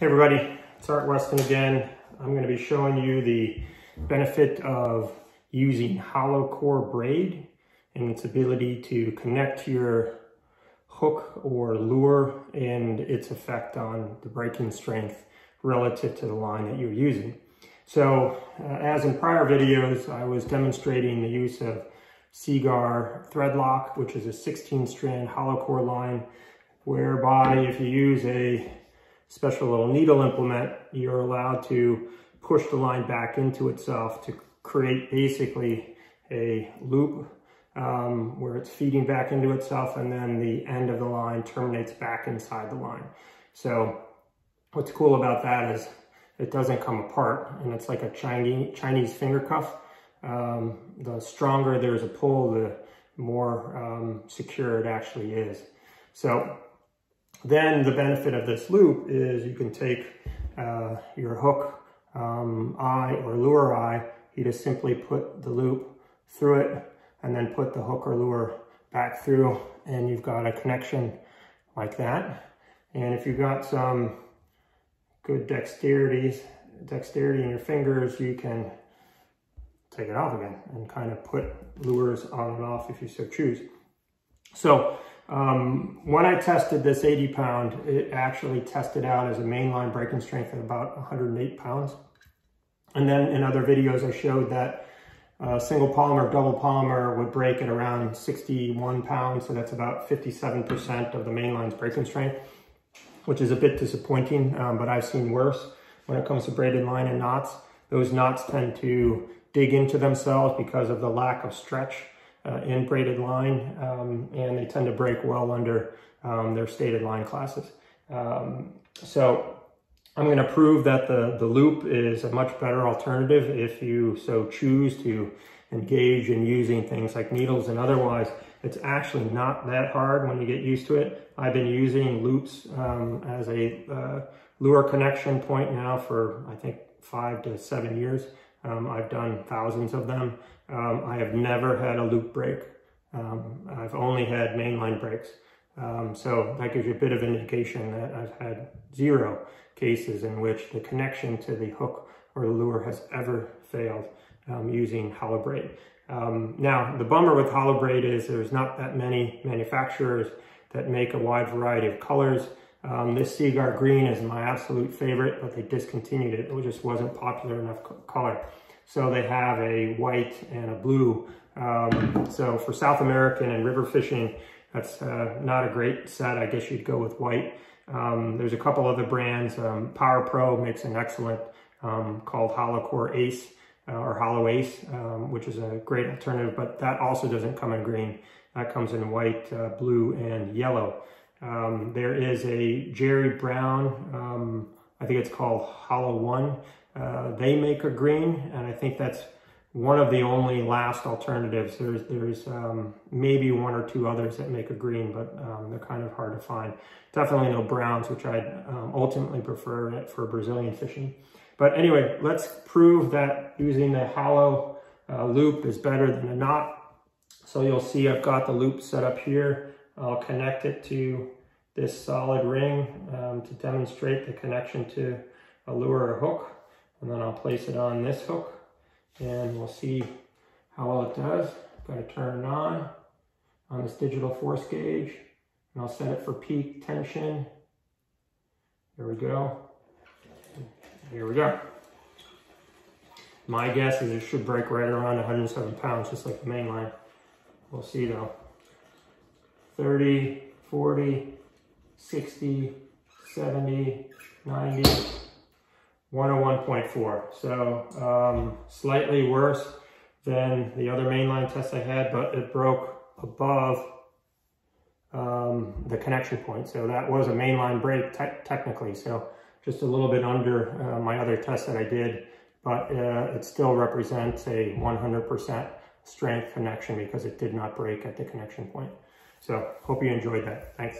Hey everybody, it's Art Weston again. I'm going to be showing you the benefit of using hollow core braid and its ability to connect your hook or lure and its effect on the breaking strength relative to the line that you're using. So uh, as in prior videos, I was demonstrating the use of Seaguar Threadlock, which is a 16 strand hollow core line, whereby if you use a special little needle implement, you're allowed to push the line back into itself to create basically a loop um, where it's feeding back into itself and then the end of the line terminates back inside the line. So what's cool about that is it doesn't come apart and it's like a Chinese, Chinese finger cuff. Um, the stronger there's a pull, the more um, secure it actually is. So then the benefit of this loop is you can take uh, your hook um, eye or lure eye, you just simply put the loop through it and then put the hook or lure back through and you've got a connection like that. And if you've got some good dexterity, dexterity in your fingers, you can take it off again and kind of put lures on and off if you so choose. So um, when I tested this 80 pound, it actually tested out as a mainline breaking strength at about 108 pounds. And then in other videos, I showed that uh, single Palomar, double Palomar would break at around 61 pounds. So that's about 57% of the mainline's breaking strength, which is a bit disappointing, um, but I've seen worse when it comes to braided line and knots. Those knots tend to dig into themselves because of the lack of stretch uh, in braided line, um, and they tend to break well under um, their stated line classes. Um, so I'm going to prove that the, the loop is a much better alternative if you so choose to engage in using things like needles and otherwise. It's actually not that hard when you get used to it. I've been using loops um, as a uh, lure connection point now for, I think, five to seven years. Um, I've done thousands of them. Um, I have never had a loop break. Um, I've only had mainline breaks. Um, so that gives you a bit of indication that I've had zero cases in which the connection to the hook or the lure has ever failed um, using hollow braid. Um, now, the bummer with hollow braid is there's not that many manufacturers that make a wide variety of colors. Um, this Seaguar green is my absolute favorite, but they discontinued it. It just wasn't popular enough color. So they have a white and a blue. Um, so for South American and river fishing, that's uh, not a great set. I guess you'd go with white. Um, there's a couple other brands. Um, Power Pro makes an excellent um, called Hollow Core Ace uh, or Hollow Ace, um, which is a great alternative, but that also doesn't come in green. That comes in white, uh, blue, and yellow. Um, there is a Jerry Brown, um, I think it's called Hollow One. Uh, they make a green, and I think that's one of the only last alternatives. There's there's um, maybe one or two others that make a green, but um, they're kind of hard to find. Definitely no browns, which I'd um, ultimately prefer for Brazilian fishing. But anyway, let's prove that using the hollow uh, loop is better than a knot. So you'll see I've got the loop set up here. I'll connect it to this solid ring um, to demonstrate the connection to a lure or hook. And then I'll place it on this hook and we'll see how well it does. Got to turn it on on this digital force gauge and I'll set it for peak tension. There we go. Here we go. My guess is it should break right around 107 pounds, just like the main line. We'll see though. 30, 40, 60, 70, 90, 101.4. So um, slightly worse than the other mainline test I had, but it broke above um, the connection point. So that was a mainline break te technically. So just a little bit under uh, my other test that I did, but uh, it still represents a 100% strength connection because it did not break at the connection point. So hope you enjoyed that. Thanks.